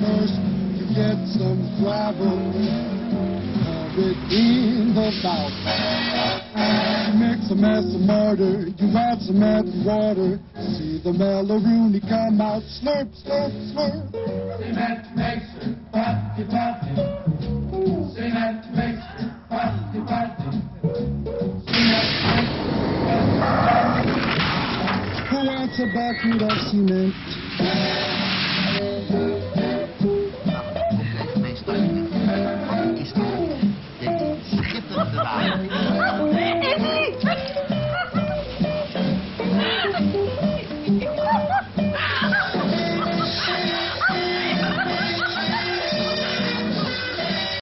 First, you get some gravel. In the. You mix a mess of murder. You add some mad water. See the Melorooney come out. Slurp, slurp, slurp. Het is een maakt ze bak niet als cement. Is niet.